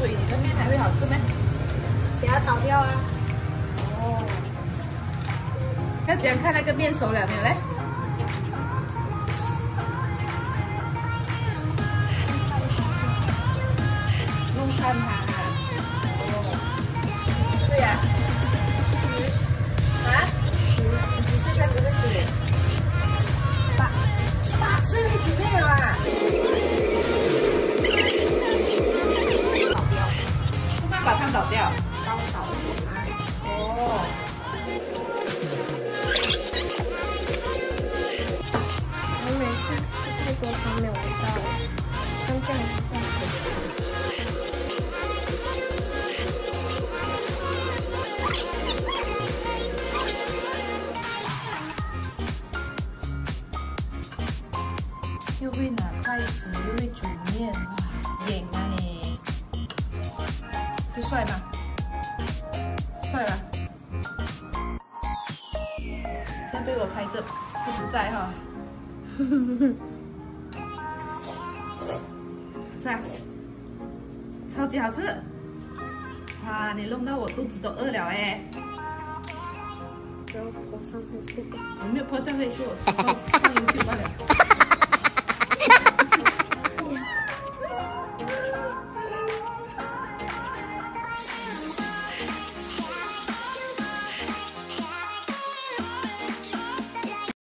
水，你的面才会好吃吗？给它倒掉啊！哦，要怎样看那个面熟了没有嘞？弄散它。倒掉，倒倒哦。我每次吃太多汤没有味道，像这样子放可以。又会拿筷子，又会煮面，演啊你！帅吗？帅吧？先被我拍着不自在哈。是啊，超级好吃。哇，你弄到我肚子都饿了哎。不要泼上 Facebook。我没有泼上 Facebook，放 YouTube 罢了。